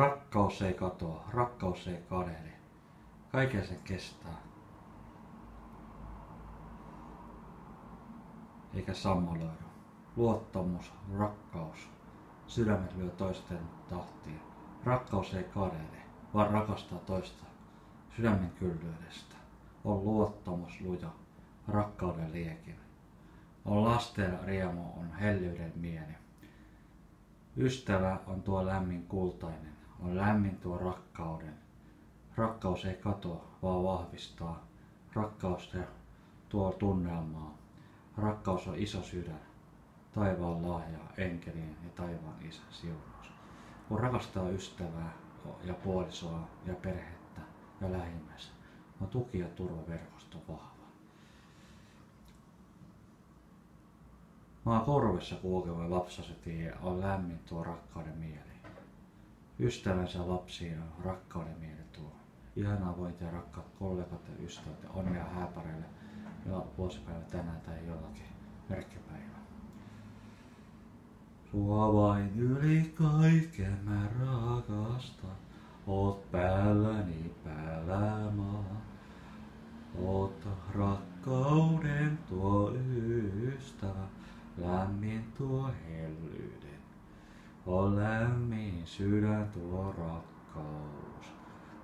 Rakkaus ei katoa, rakkaus ei kadehdi. Kaiken sen kestää. Eikä sammaloidu. Luottamus, rakkaus. Sydämet lyö toisten tahtiin. Rakkaus ei kadehdi, vaan rakastaa toista sydämen kyllyydestä. On luottamus luja, rakkauden liekin. On lasten riemu, on hellyyden mieli. Ystävä on tuo lämmin kultainen, on lämmin tuo rakkauden. Rakkaus ei katoa, vaan vahvistaa. Rakkaus tuo tunnelmaa. Rakkaus on iso sydän, taivaan lahja, enkelien ja taivaan isän siunaus. Kun rakastaa ystävää ja puolisoa ja perhettä ja lähimmäistä, on tuki- ja turvaverkosto vahva. Maa korvessa kulkeva lapsaseti on lämmin tuo rakkauden mieli. Ystävänsä lapsia rakkauden mieli tuo. Ihanaa vointia rakkaat kollegat ja ystävät ja onnea hääpareille ja vuosipäivä tänään tai jollakin merkkipäivä. Sua vain yli kaiken mä rakastan, oot päälläni päällä maa. Oot rakkauden tuo ystävä, lämmin tuo hellyyden. On lämmin sydän tuo rakkaus,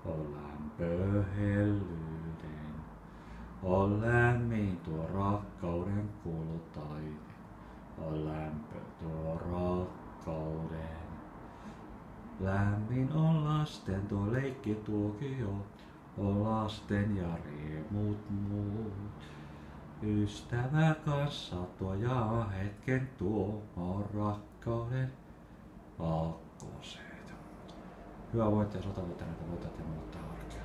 on lämpö hellyyden. On lämmin tuo rakkauden kultainen, on lämpö tuo rakkauden. Lämmin on lasten tuo leikkituokio, on lasten ja riemut muut. Ystävä kanssa tuo ja hetken tuo on rakkauden vointia sata vuotta näitä voitat ja muuttaa arkea.